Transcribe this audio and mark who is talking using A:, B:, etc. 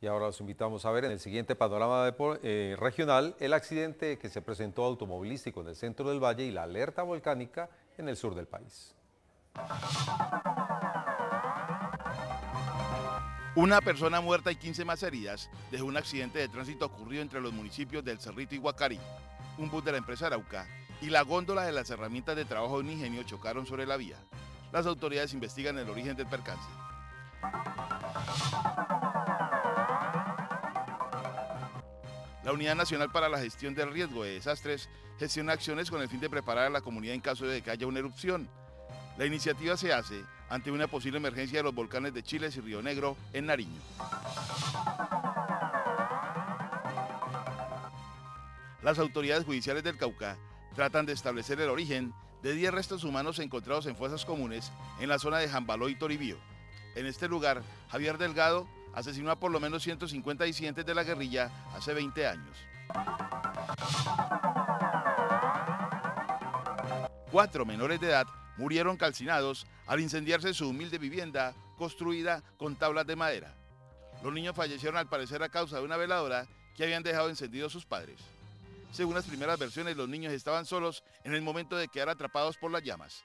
A: Y ahora los invitamos a ver en el siguiente panorama eh, regional el accidente que se presentó automovilístico en el centro del valle y la alerta volcánica en el sur del país.
B: Una persona muerta y 15 más heridas dejó un accidente de tránsito ocurrido entre los municipios del Cerrito y Guacarí. Un bus de la empresa Arauca y la góndola de las herramientas de trabajo de un ingenio chocaron sobre la vía. Las autoridades investigan el origen del percance. La Unidad Nacional para la Gestión del Riesgo de Desastres gestiona acciones con el fin de preparar a la comunidad en caso de que haya una erupción. La iniciativa se hace ante una posible emergencia de los volcanes de Chiles y Río Negro en Nariño. Las autoridades judiciales del Cauca tratan de establecer el origen de 10 restos humanos encontrados en fosas comunes en la zona de Jambaló y Toribío. En este lugar, Javier Delgado asesinó a por lo menos 150 disidentes de la guerrilla hace 20 años. Cuatro menores de edad murieron calcinados al incendiarse su humilde vivienda construida con tablas de madera. Los niños fallecieron al parecer a causa de una veladora que habían dejado encendidos sus padres. Según las primeras versiones, los niños estaban solos en el momento de quedar atrapados por las llamas.